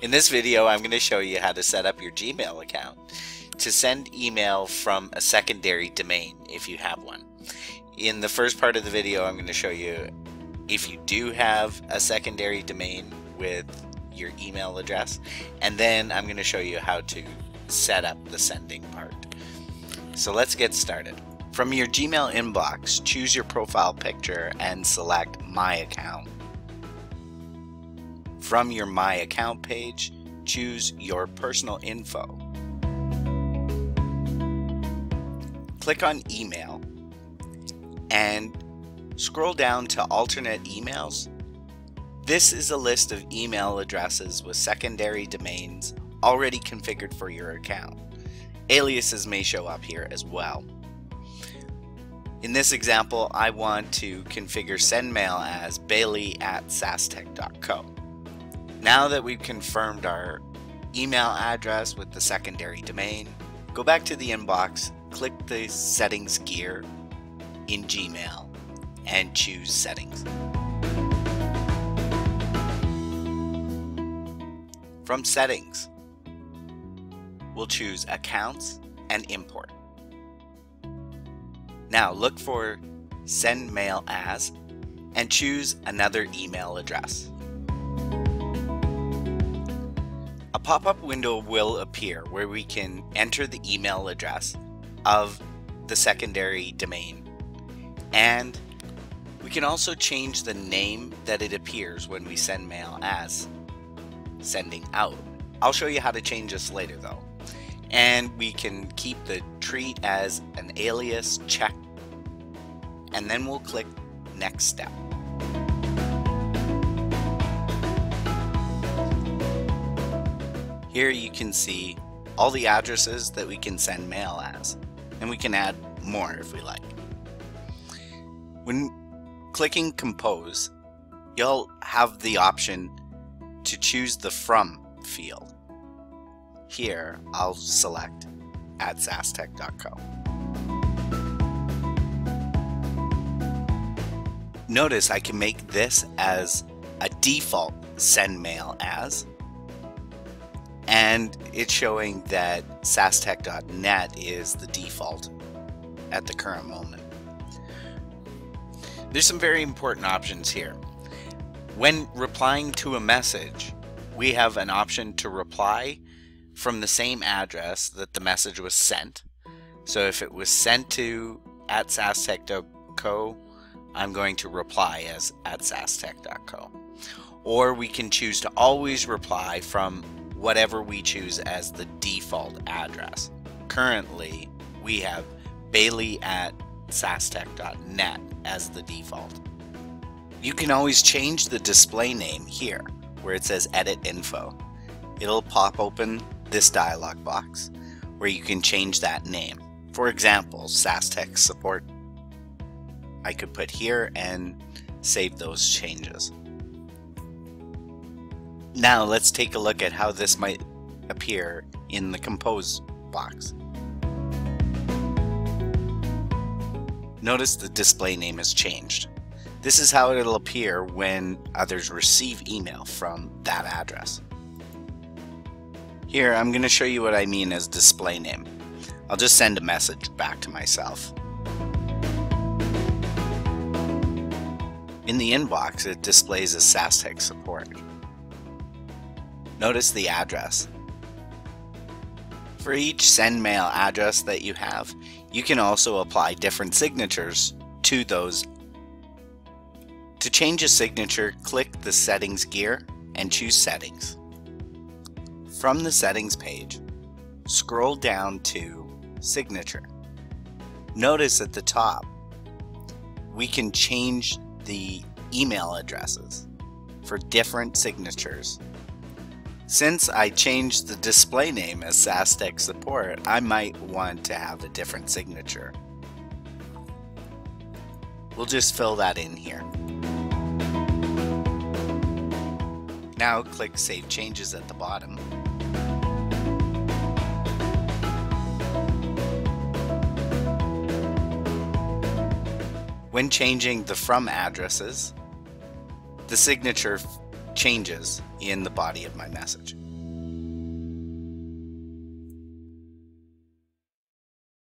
In this video, I'm going to show you how to set up your Gmail account to send email from a secondary domain if you have one. In the first part of the video, I'm going to show you if you do have a secondary domain with your email address, and then I'm going to show you how to set up the sending part. So let's get started. From your Gmail inbox, choose your profile picture and select My Account. From your My Account page, choose your personal info. Click on Email and scroll down to Alternate Emails. This is a list of email addresses with secondary domains already configured for your account. Aliases may show up here as well. In this example, I want to configure sendmail as bailey at sastech.co. Now that we've confirmed our email address with the secondary domain, go back to the inbox, click the settings gear in Gmail, and choose settings. From settings, we'll choose accounts and import. Now look for send mail as and choose another email address. A pop-up window will appear where we can enter the email address of the secondary domain and we can also change the name that it appears when we send mail as sending out. I'll show you how to change this later though. And we can keep the treat as an alias check and then we'll click next step. Here you can see all the addresses that we can send mail as, and we can add more if we like. When clicking compose, you'll have the option to choose the from field. Here, I'll select at sastech.co. Notice I can make this as a default send mail as, and it's showing that sastech.net is the default at the current moment. There's some very important options here. When replying to a message, we have an option to reply from the same address that the message was sent. So if it was sent to at sastech.co, I'm going to reply as at sastech.co. Or we can choose to always reply from whatever we choose as the default address. Currently, we have bailey at sastech.net as the default. You can always change the display name here where it says edit info. It'll pop open this dialog box where you can change that name. For example, SaaSTech support. I could put here and save those changes. Now let's take a look at how this might appear in the compose box. Notice the display name has changed. This is how it'll appear when others receive email from that address. Here, I'm going to show you what I mean as display name. I'll just send a message back to myself. In the inbox, it displays as SaaSTech support. Notice the address. For each send mail address that you have, you can also apply different signatures to those. To change a signature, click the Settings gear and choose Settings. From the Settings page, scroll down to Signature. Notice at the top, we can change the email addresses for different signatures since I changed the display name as SaaSTech support, I might want to have a different signature. We'll just fill that in here. Now click Save Changes at the bottom. When changing the from addresses, the signature changes in the body of my message.